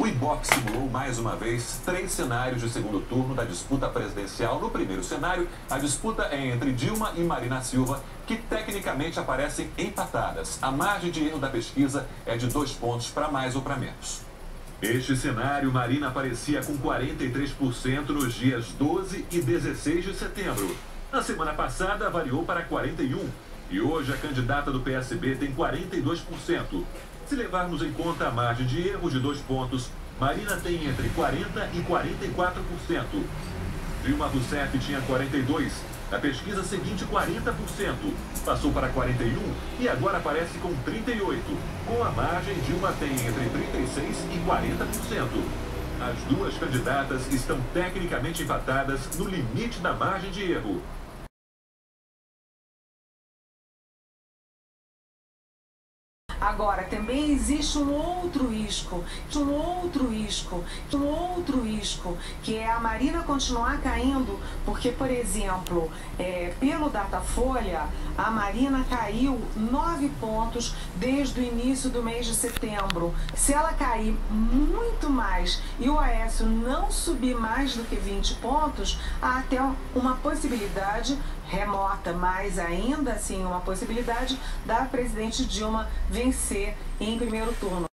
O Ibope simulou mais uma vez três cenários de segundo turno da disputa presidencial. No primeiro cenário, a disputa é entre Dilma e Marina Silva, que tecnicamente aparecem empatadas. A margem de erro da pesquisa é de dois pontos para mais ou para menos. Este cenário, Marina aparecia com 43% nos dias 12 e 16 de setembro. Na semana passada, variou para 41%. E hoje a candidata do PSB tem 42%. Se levarmos em conta a margem de erro de dois pontos, Marina tem entre 40% e 44%. Dilma Rousseff tinha 42%, a pesquisa seguinte 40%, passou para 41% e agora aparece com 38%. Com a margem, Dilma tem entre 36% e 40%. As duas candidatas estão tecnicamente empatadas no limite da margem de erro. Agora, também existe um outro risco, um outro risco, um outro risco, que é a Marina continuar caindo, porque, por exemplo, é, pelo Datafolha, a Marina caiu nove pontos desde o início do mês de setembro. Se ela cair muito mais e o Aécio não subir mais do que 20 pontos, há até uma possibilidade remota, mas ainda assim uma possibilidade da presidente Dilma vencer em primeiro turno.